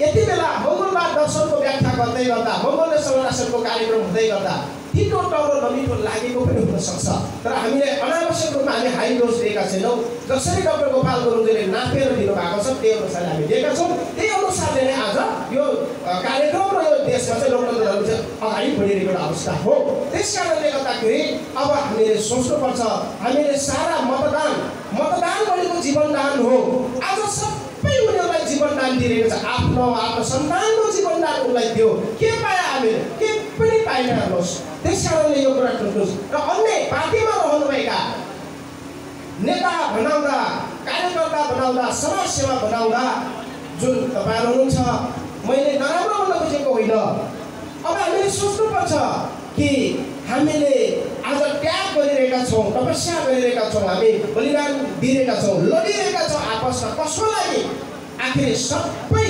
यति बेला मङ्गलबार दर्शनको व्याख्या गर्दै गर्दा मङ्गल नेसनको कार्यक्रम हुँदै गर्दा तितो टाउरो नमिठो लागेको पनि हुनसक्छ तर हामीले अनावश्यक रूपमा हामी हाई डोज दिएका छैनौँ। जसरी डाक्टर गोपाल गुरुङजीले नापेर दिनुभएको छ त्यही अनुसारले हामी दिएका छौँ। त्यही अनुसारले नै आज यो कार्यक्रम र यो देशमा चाहिँ लोकतन्त्रहरू चाहिँ अगाडि बढिरहेको एउटा अवस्था हो। त्यस कारणले गर्दाखेरि अब हामीले सोच्नुपर्छ हामीले सारा मतदान मतदान भनेको जीवनदान हो। आज सबै उनीहरूलाई जीवनदान दिइरहेको छ। आफ्नो आफ्नो सन्तानको जीवनदान उसलाई दियो। के पायो हामीले के पनि पाएन हेर्नुहोस्। त्यस कारणले यो कुरा सोच्नुहोस् र अन्य पार्टीमा रहनुभएका नेता बनाउँदा कार्यकर्ता बनाउँदा समाज सेवा बनाउँदा जुन तपाईँहरू हुनुहुन्छ मैले नराम्रो भन्न खोजेको होइन। अब हामीले सोच्नुपर्छ कि हामीले आज त्याग गरिरहेका छौँ तपस्या गरिरहेका छौँ हामी बलिदान दिइरहेका छौँ लडिरहेका छौँ आपसमा कसको लागि? आखिर सबै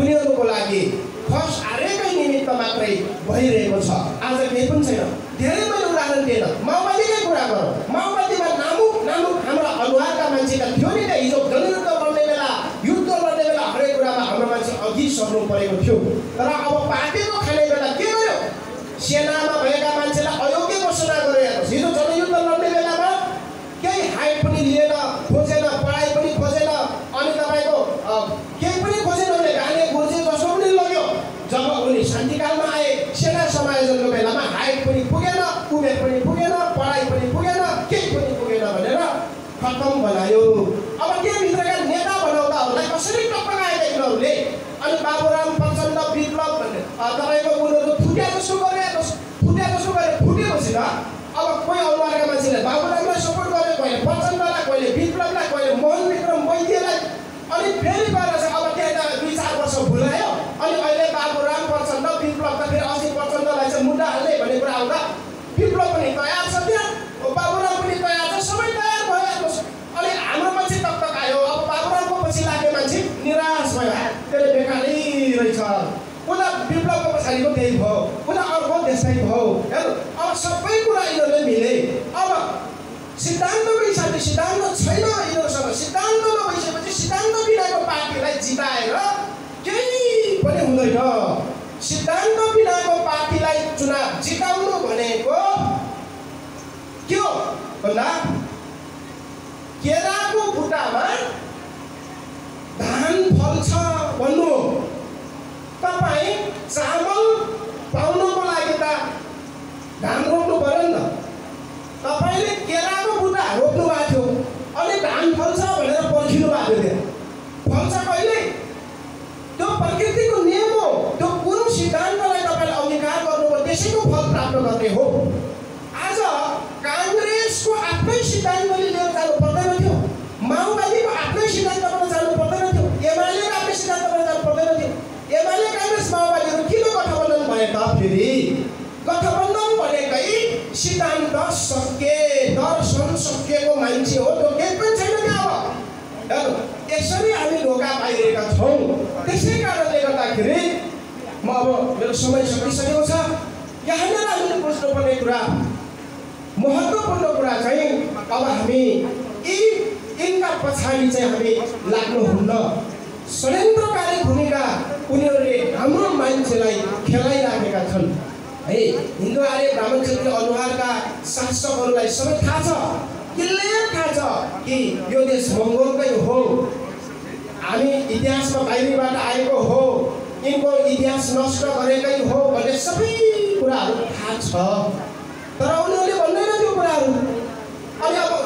उनीहरूको लागि खस हारेकै निमित्त मात्रै भइरहेको छ। आज केही पनि छैन। धेरै मैले उदाहरण दिएन। माओवादीकै कुरा गरौँ माओवादीमा नामुक नामुक हाम्रा अनुहारका मान्छेका थियो नि त हिजो जनयुद्ध लड्ने बेला युद्ध लड्ने बेला हरेक कुरामा हाम्रो मान्छे अघि सर्नु परेको थियो। तर अब पार्टीको खाने बेला के गर्यो सेनामा भएका मान्छेलाई अयोग्य घोषणा गर्यो हेर्नुहोस् हिजो जनयुद्ध लड्ने बेलामा केही हाइट पनि लिएन खोजेन पढाइ पनि खोजेन अनि तपाईँको अ, केही पनि खोजेन उसले गाने खोजे जसो पनि लग्यो जब उनी शान्तिकालमा आए सेना समायोजनको बेलामा हाइट पनि पुगेन उमेर पनि पुगेन पढाइ पनि पुगेन केही पनि पुगेन भनेर खतम बनायो अब त्यहाँभित्रका नेता बनाउँदाहरूलाई कसरी टपकाएका यिनीहरूले अनि बाबुराम प्रचण्ड विप्लव भन्ने अ, तपाईँको उनीहरू फुट्या जसो गरे फुट्या जसो गरे फुटेपछि त अब कोही अनुहारका मान्छेले बाबुरामलाई सपोर्ट गर्यो कहिले प्रचण्डलाई कहिले विप्लवलाई कहिले मोहन विक्रम वैद्यलाई अनि फेरि गएर चाहिँ अब त्यहाँ त दुई चार वर्ष भुलायो अनि अहिले बाबुराम प्रचण्ड विप्लव त फेरि अस्ति प्रचण्डलाई चाहिँ मुद्दा हाल्ने भन्ने कुरा आउँदा विप्लव पनि तयार छ त्यहाँ अब बाबुराम पनि तयार छ सबै तयार भयो हेर्नुहोस् अनि हाम्रो मान्छे तक तक आयो अब बाबुरामको पछि लाग्ने मान्छे निराश भयो "आ, त्यसले बेकारै रहेछ उता विप्लवको पछाडिको त्यही भयो उता अर्को त्यस्तै भयो हेर्नु अब सबै कुरा यिनीहरूले मिले अब सिद्धान्तको हिसाबले सिद्धान्त छैन यिनीहरूसँग सिद्धान्त नभइसकेपछि सिद्धान्त बिनाको पार्टीलाई जिताएर केही पनि हुँदैन सिद्धान्त बिनाको पार्टीलाई चुनाव जिताउनु भनेको के हो भन्दा केराको बुट्टामा धान फल्छ भन्नु हो तपाईँ चामल पाउनको लागि त धान रोप्नु पऱ्यो नि। त तपाईँले केराको बुट्टा रोप्नु भएको थियो। अनि धान फल्छ भनेर पर्खिनु भएको थियो। त्यहाँ फल्छ कहिले? त्यो प्रकृतिको नियम हो। त्यो कुन सिद्धान्तलाई तपाईँले अङ्गीकार गर्नुभयो त्यसैको फल प्राप्त गर्ने हो। आज काङ्ग्रेसको आफ्नै सिद्धान्तले लिएर जानु पर्दैन थियो। माओवादीको आफ्नै सिद्धान्तबाट जानु पर्दैन थियो। एमालेको आफ्नै सिद्धान्तबाट जानु पर्दैन थियो। एमाले काङ्ग्रेस माओवादीहरू किन गठबन्धन भए त फेरि गठबन्धन भनेकै सिद्धान्त सके दर्शन सकिएको मान्छे हो त्यो केही पनि छैन क्या अब। हेर्नु यसरी हामी ढोका पाइरहेका छौँ। त्यसै कारणले गर्दाखेरि म अब मेरो समय सकिसकेको छ। यहाँनिर हामीले बुझ्नुपर्ने कुरा महत्त्वपूर्ण कुरा चाहिँ अब हामी यी यिनका पछाडि चाहिँ हामी लाग्नुहुन्न षड्यन्त्रकारी भूमिका उनीहरूले हाम्रो मान्छेलाई खेलाइराखेका छन्। है हिन्दू आर्य ब्राह्मण क्षेत्रीय अनुहारका शासकहरूलाई सबै थाहा छ। क्लियर थाहा छ कि यो देश मङ्गोलकै हो। हामी इतिहासमा बाहिरबाट आएको हो। यिनको इतिहास नष्ट गरेकै हो भन्ने सबै कुराहरू थाहा छ। तर उनीहरूले भन्दैन त्यो कुराहरू। अनि अब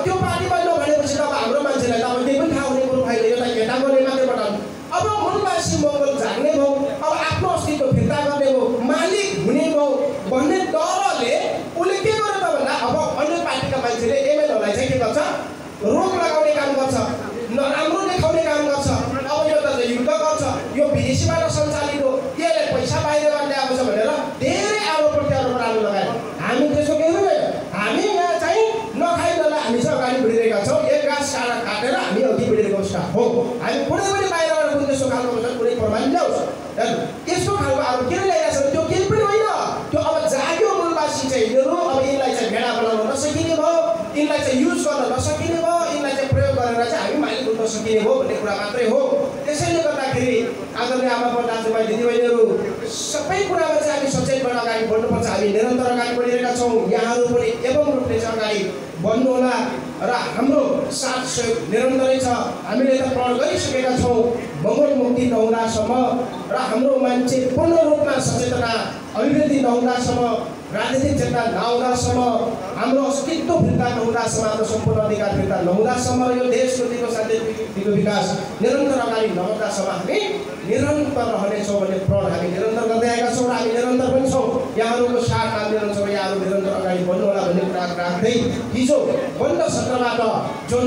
आदरणीय आमा दाजुभाइ दिदीबहिनीहरू? सबै कुरामा चाहिँ हामी सचेत भएर अगाडि बढ्नुपर्छ। हामी निरन्तर अगाडि बढिरहेका छौँ। यहाँहरू पनि एवं रूपले चाहिँ अगाडि बढ्नुहोला र हाम्रो साथ सहयोग निरन्तरै छ। हामीले त प्रण गरिसकेका छौँ। मङ्गल मुक्ति नहुँदासम्म र हाम्रो मान्छे पूर्ण रूपमा सचेतना अभिवृद्धि नहुँदासम्म राजनीतिक चेतना नआउँदासम्म हाम्रो अस्तित्व फिर्ता नहुँदासम्म हाम्रो सम्पूर्ण अधिकार फिर्ता नहुँदासम्म र यो देशको दिगो दिगो विकास निरन्तर अगाडि नबढ्दासम्म हामी निरन्तर रहनेछौँ भन्ने प्रण हामी निरन्तर गर्दै आएका छौँ र हामी निरन्तर पनि छौँ। यहाँहरूको साथ हामी रहन्छौँ यहाँहरू निरन्तर अगाडि बढ्नु होला भन्ने कुरा राख्दै हिजो बन्द सत्रबाट जुन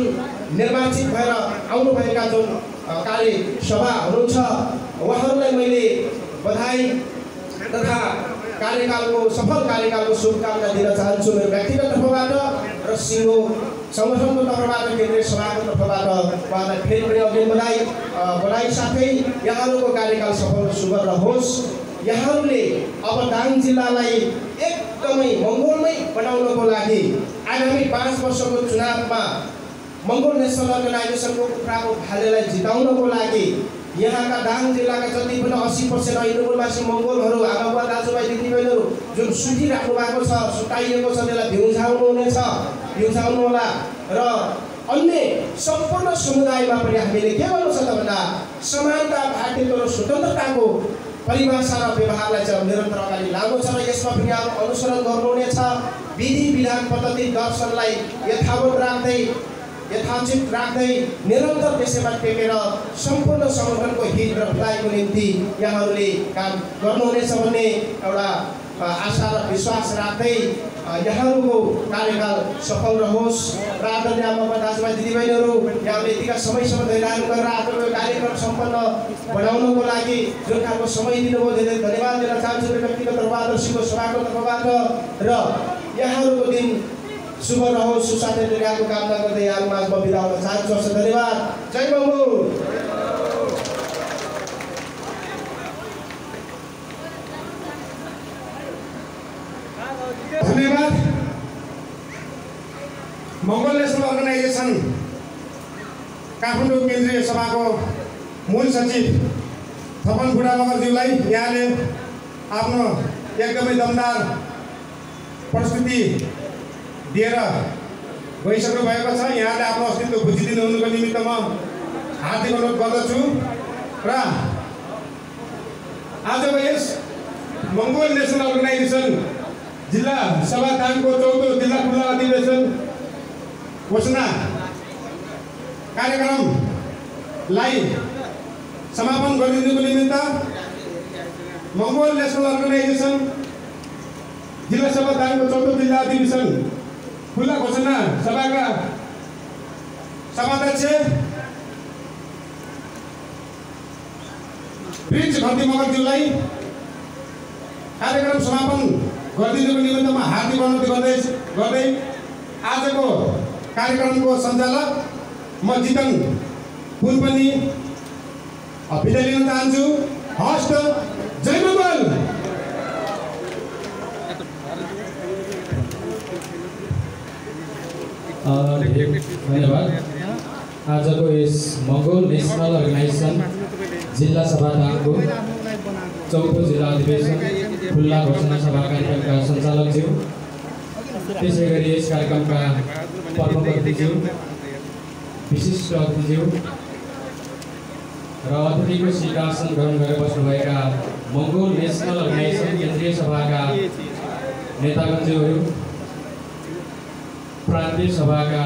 निर्वाचित भएर आउनुभएका जुन कार्य सभा हुनुहुन्छ उहाँहरूलाई मैले बधाई तथा कार्यकालको सफल कार्यकालको शुभकामना दिन चाहन्छु मेरो व्यक्तिगत तर्फबाट र सिङ्गो सङ्गठनको तर्फबाट केन्द्रीय सभाको तर्फबाट उहाँलाई फेरि पनि अघि बधाई बधाई साथै यहाँहरूको कार्यकाल सफल सुगर रहोस्। यहाँहरूले अब दाङ जिल्लालाई एकदमै मङ्गोलमै बनाउनको लागि आगामी पाँच वर्षको चुनावमा मङ्गोल नेसनल अर्गनाइजेसनको कुखुराको भालेलाई जिताउनको लागि यहाँका दाङ जिल्लाका जति पनि अस्सी पर्सेन्ट हिन्दूवासी मङ्गोलहरू आमा बुवा दाजुभाइ दिदीबहिनीहरू जुन सुतिराख्नु भएको छ सुताइएको छ त्यसलाई भ्युझाउनु हुनेछ भ्युझाउनु होला। र अन्य सम्पूर्ण समुदायमा पनि हामीले के गर्नु छ त भन्दा समानता भातृत्व र स्वतन्त्रताको परिभाषा र व्यवहारलाई चाहिँ निरन्तर अगाडि लानु छ र यसमा पनि अब अनुसरण गर्नुहुनेछ। विधि विधान पद्धति दर्शनलाई यथावत राख्दै यथाचित राख्दै निरन्तर त्यसैमा टेकेर सम्पूर्ण सङ्गठनको हित र भलाइको निम्ति यहाँहरूले काम गर्नुहुनेछ भन्ने एउटा आशा र विश्वास राख्दै यहाँहरूको कार्यकाल सफल रहोस्। र आदरणीय आमा दाजुभाइ दिदीबहिनीहरू यहाँले यतिका समयसम्म धैर्य गरेर आजको यो कार्यक्रम सम्पन्न बनाउनको लागि जुन खालको समय दिनुभयो। धेरै धन्यवाद दिन चाहन्छु। व्यक्तिगत तर्फबाट सिङ्गो सभाको तर्फबाट र यहाँहरूको दिन शुभ रहोस् सुसाध्य निर्यातको कामना गर्दै माझमा बिदा हुन चाहन्छु। धन्यवाद। जय मङ्गोल। धन्यवाद। मङ्गल नेसनल अर्गनाइजेसन काठमाडौँ केन्द्रीय सभाको मूल सचिव थपन बुढा मगरज्यूलाई यहाँले आफ्नो एकदमै दमदार प्रस्तुति दिएर गइसक्नु भएको छ। यहाँले आफ्नो अस्तित्व बुझिदिनु हुनुको निमित्त म हार्दिक अनुरोध गर्दछु र आजको यस मङ्गोल नेसनल अर्गनाइजेसन जिल्ला सभा दाङको चौथो जिल्ला खुल्ला अधिवेशन घोषणा कार्यक्रमलाई समापन गरिदिनुको निमित्त मङ्गोल नेसनल अर्गनाइजेसन जिल्ला सभा चौथो जिल्ला अधिवेशन खुल्ला घोषणा सभाका सभाध्यक्ष प्रिन्स भक्ति मगरज्यूलाई कार्यक्रम समापन गरिदिनुको निमित्त म हार्दिक अनुरोध गर्दै गर्दै आजको कार्यक्रमको सञ्चालक म जितन पुन पनि बिदा लिन चाहन्छु हस्त जय मङ्गल धन्यवाद। आजको यस मङ्गोल नेसनल अर्गनाइजेसन जिल्ला सभा दाङको चौथो जिल्ला अधिवेशन खुल्ला घोषणा सभा कार्यक्रमका सञ्चालकज्यू। त्यसै गरी यस कार्यक्रमका अतिथिज्यू विशिष्ट अतिथिज्यू र अतिथिको सिंहासन ग्रहण गरेर बस्नुभएका मङ्गोल नेसनल अर्गनाइजेसन केन्द्रीय सभाका नेतागणज्यूहरू प्रान्तीय सभाका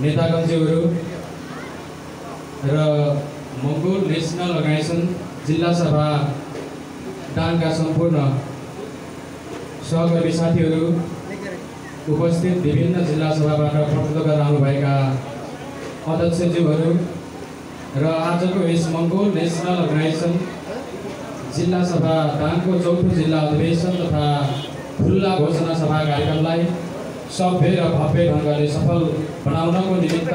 नेतागणज्यूहरू र मङ्गोल नेसनल अर्गनाइजेसन जिल्ला सभा दाङका सम्पूर्ण सहकर्मी साथीहरू उपस्थित विभिन्न जिल्ला सभाबाट प्रतिनिधित्व गरेर आउनुभएका अध्यक्षज्यूहरू र आजको यस मङ्गोल नेसनल अर्गनाइजेसन जिल्ला सभा दाङको चौथो जिल्ला अधिवेशन तथा खुल्ला घोषणा सभा कार्यक्रमलाई सभ्य र भव्य ढङ्गले सफल बनाउनको निमित्त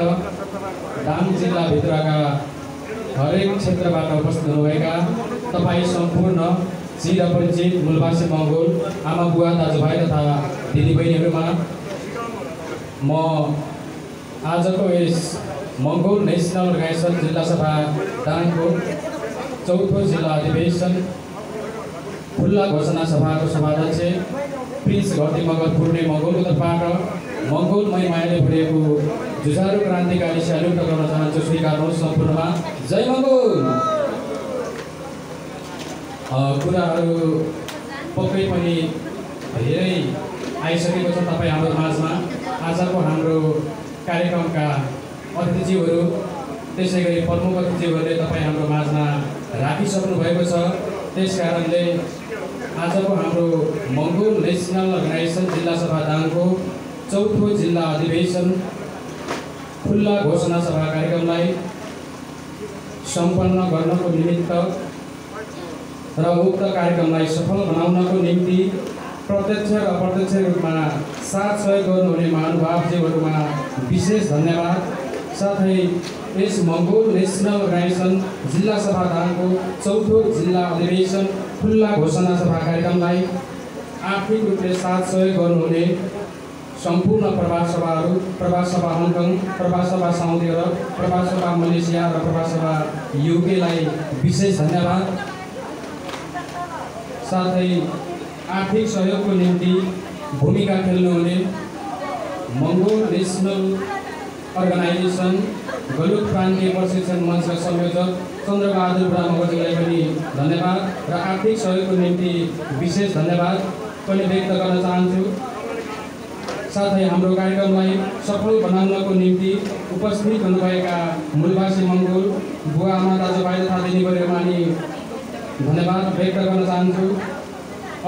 दाङ जिल्लाभित्रका हरेक क्षेत्रबाट उपस्थित हुनुभएका तपाईँ सम्पूर्ण चिर परिचित मूलवासी मङ्गोल आमा बुवा दाजुभाइ तथा दिदीबहिनीहरूमा म आजको यस मङ्गोल नेसनल अर्गनाइजेसन जिल्ला सभा दाङको चौथो जिल्ला अधिवेशन खुल्ला घोषणा सभाको सभाध्यक्ष प्रिन्स घटी मगर पूर्णे मङ्गोलको तर्फबाट मङ्गोलमै मायाले भरिएको जुझारु क्रान्तिकारी स्याल्युट गर्न चाहन्छु स्वीकार्नुहोस् सम्पूर्णमा। जय मङ्गोल! कुराहरू पक्कै पनि धेरै आइसकेको छ तपाईँ हाम्रो माझमा। आजको हाम्रो कार्यक्रमका अतिथिज्यूहरू त्यसै गरी प्रमुख अतिथिज्यूहरूले तपाईँ हाम्रो माझमा राखिसक्नु भएको छ। त्यस कारणले आजको हाम्रो मङ्गोल नेसनल अर्गनाइजेसन जिल्ला सभा दाङको चौथो जिल्ला अधिवेशन खुल्ला घोषणा सभा कार्यक्रमलाई सम्पन्न गर्नको निमित्त र उक्त कार्यक्रमलाई सफल बनाउनको निम्ति प्रत्यक्ष र अप्रत्यक्ष रूपमा साथ सहयोग गर्नुहुने महानुभावज्यूहरूमा विशेष धन्यवाद। साथै यस मङ्गोल नेसनल अर्गनाइजेसन जिल्ला सभा चौथो जिल्ला अधिवेशन खुल्ला घोषणा सभा कार्यक्रमलाई आर्थिक रूपले साथ सहयोग गर्नुहुने सम्पूर्ण प्रवास सभाहरू प्रवास सभा हङकङ प्रवास सभा साउदी अरब प्रवास सभा मलेसिया र प्रवास सभा युकेलाई विशेष धन्यवाद। साथै आर्थिक सहयोगको निम्ति भूमिका खेल्नुहुने मङ्गोल नेसनल अर्गनाइजेसन गलुक प्रान्तीय प्रशिक्षण मञ्चका संयोजक चन्द्रबहादुर ब्राह्मणजीलाई पनि धन्यवाद र आर्थिक सहयोगको निम्ति विशेष धन्यवाद पनि व्यक्त गर्न चाहन्छु। साथै हाम्रो कार्यक्रमलाई सफल बनाउनको निम्ति उपस्थित हुनुभएका मूलवासी मङ्गोल बुवा आमा दाजुभाइ तथा दिदीबहिनीहरूमा अनि धन्यवाद व्यक्त गर्न चाहन्छु।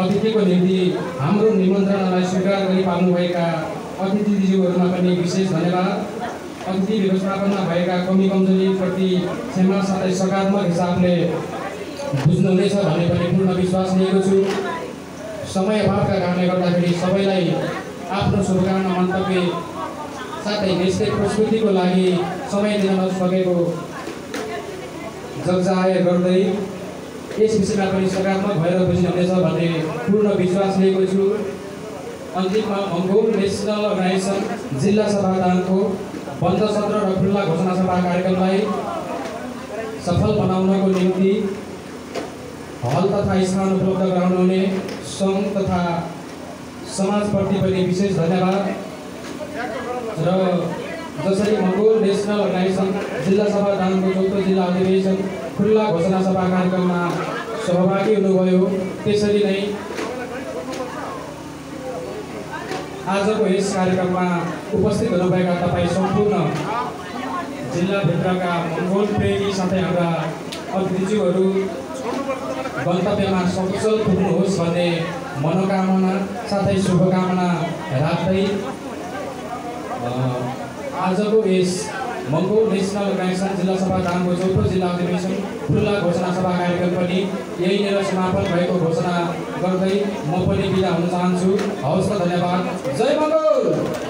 अतिथिको निम्ति हाम्रो निमन्त्रणालाई स्वीकार गरी पाल्नुभएका अतिथि दिदीज्यूहरूमा पनि विशेष धन्यवाद। अतिथि व्यवस्थापनमा भएका कमी कमजोरीप्रति क्षमा साथै सकारात्मक हिसाबले बुझ्नुहुनेछ भन्ने पनि पूर्ण विश्वास लिएको छु। समय अभावका कारणले गर्दाखेरि सबैलाई आफ्नो शुभकामना मन्तव्य साथै यस्तै प्रस्तुतिको लागि समय दिन नसकेको जगजाहेर गर्दै यस विषयमा पनि सकारात्मक भएर बुझ्नुहुनेछ भन्ने पूर्ण विश्वास लिएको छु। अन्तिममा मङ्गोल नेसनल अर्गनाइजेसन जिल्ला सभा बन्द सत्र र खुल्ला घोषणा सभा कार्यक्रमलाई सफल बनाउनको निम्ति हल तथा स्थान उपलब्ध गराउनुहुने सङ्घ तथा समाजप्रति पनि विशेष धन्यवाद। र जसरी मङ्गोल नेसनल अर्गनाइजेसन जिल्ला सभा दाङको चौथो जिल्ला अधिवेशन खुल्ला घोषणा सभा कार्यक्रममा सहभागी हुनुभयो त्यसरी नै आजको यस कार्यक्रममा उपस्थित हुनुभएका तपाईँ सम्पूर्ण जिल्लाभित्रका मङ्गोल प्रेमी साथै हाम्रा अतिथिज्यूहरू गन्तव्यमा सकुशल पुग्नुहोस् भन्ने मनोकामना साथै शुभकामना राख्दै आजको यस मङ्गोल नेसनल अर्गनाइजेसन जिल्ला सभा दाङको चौथो जिल्ला अधिवेशन खुल्ला घोषणा सभा कार्यक्रम पनि यहीँनिर समापन भएको घोषणा गर्दै म पनि बिदा हुन चाहन्छु। हवस् त धन्यवाद। जय मङ्गोल